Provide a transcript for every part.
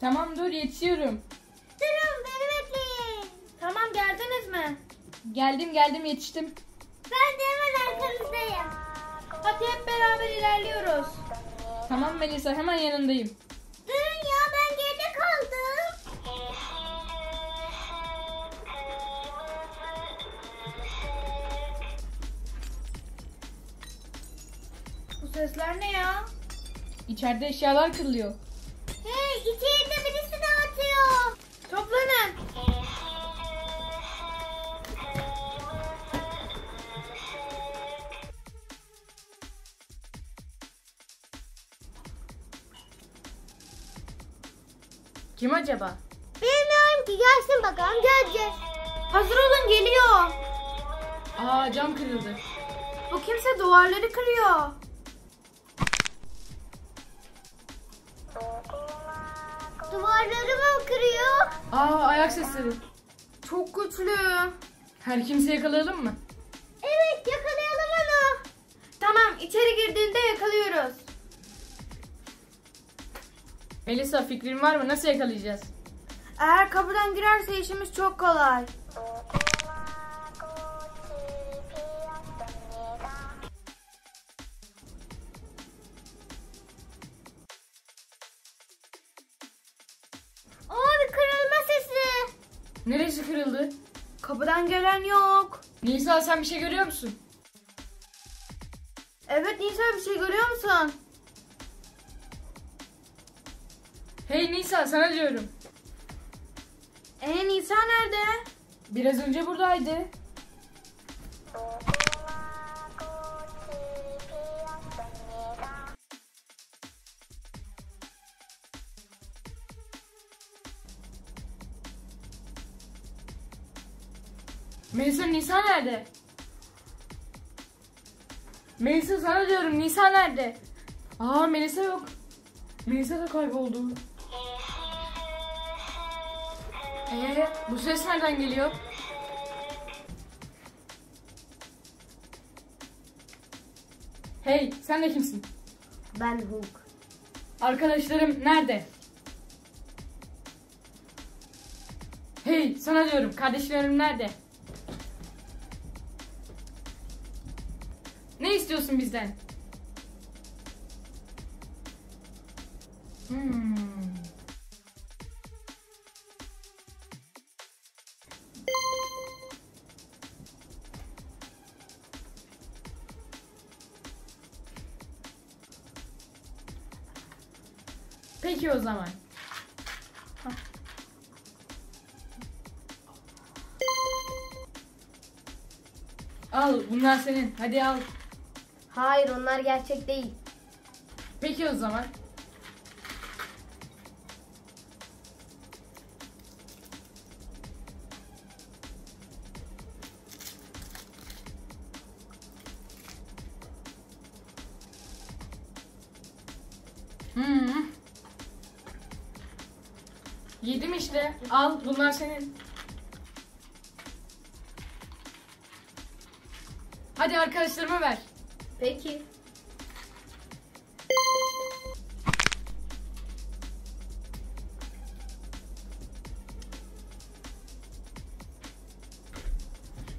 Tamam dur yetişiyorum. Durun beni bekleyin. Tamam geldiniz mi? Geldim geldim yetiştim. Ben de hemen arkanızdayım. Hadi hep beraber ilerliyoruz. Tamam Melisa hemen yanındayım. Durun ya ben geride kaldım. Bu sesler ne ya? İçeride eşyalar kırılıyor. Hey içeride Kim acaba? Bilmiyorum ki gelsin bakalım göreceğiz. Hazır olun geliyor. Aa cam kırıldı. Bu kimse duvarları kırıyor. Duvarları mı kırıyor? Aa ayak sesleri. Çok güçlü. Her kimse yakalayalım mı? Evet yakalayalım onu. Tamam içeri girdiğinde yakalıyoruz. Melisa fikrin var mı? Nasıl yakalayacağız? Eğer kapıdan girerse işimiz çok kolay. Aa bir kırılma sesi. Neresi kırıldı? Kapıdan gelen yok. Nisa sen bir şey görüyor musun? Evet Nisa bir şey görüyor musun? Hey Nisa sana diyorum. Ee Nisa nerede? Biraz önce buradaydı. Melisa Nisa nerede? Melisa sana diyorum Nisa nerede? Aa Melisa yok. Melisa da kayboldu. Ee, bu ses nereden geliyor? Hey, sen de kimsin? Ben Hulk. Arkadaşlarım nerede? Hey, sana diyorum, kardeşlerim nerede? Ne istiyorsun bizden? Hmm. Peki o zaman. Hah. Al bunlar senin. Hadi al. Hayır onlar gerçek değil. Peki o zaman. Hmm. Yedim işte. Al bunlar senin. Hadi arkadaşlarıma ver. Peki.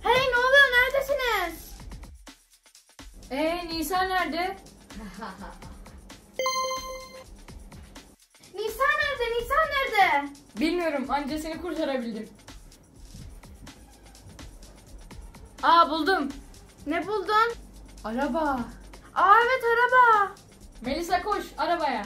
Hey ne oluyor neredesiniz? Ee Nisa nerede? nerede? Nisa nerede? Bilmiyorum anca seni kurtarabildim. Aa buldum. Ne buldun? Araba. Aa evet araba. Melisa koş arabaya.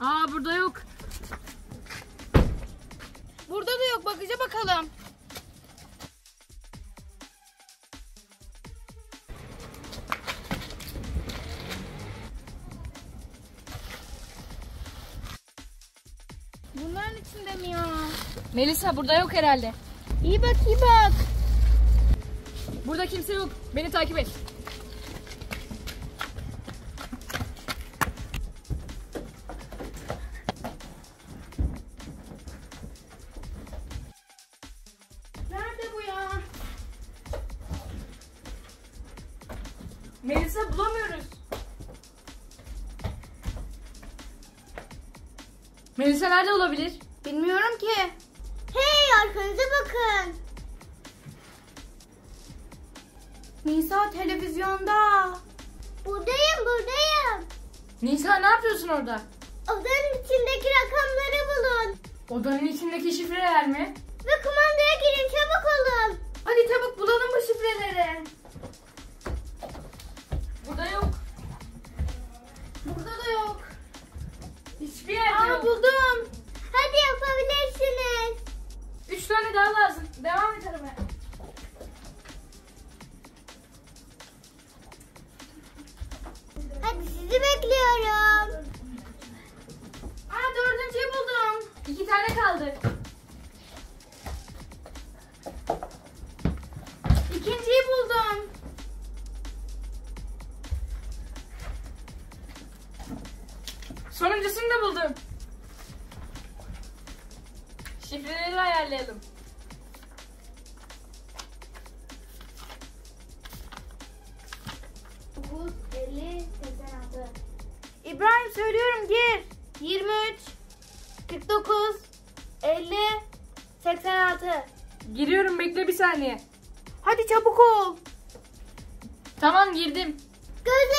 Aa burada yok. Burada da yok bakıca bakalım. Bunların içinde mi ya? Melisa burada yok herhalde. İyi bak iyi bak. Burada kimse yok. Beni takip et. Melisa bulamıyoruz. Melisa nerede olabilir? Bilmiyorum ki. Hey arkanıza bakın. Nisa televizyonda. Buradayım buradayım. Nisa ne yapıyorsun orada? Odanın içindeki rakamları bulun. Odanın içindeki şifreler mi? Ve kumandaya tane daha lazım. Devam et aramaya. Hadi sizi bekliyorum. Aa dördüncüyü buldum. İki tane kaldı. İkinciyi buldum. Sonuncusunu da buldum. Şifreleri ayarlayalım. Dokuz, elli, seksen altı. İbrahim söylüyorum gir. 23, 49, 50, 86. Giriyorum bekle bir saniye. Hadi çabuk ol. Tamam girdim. Gözlerinizi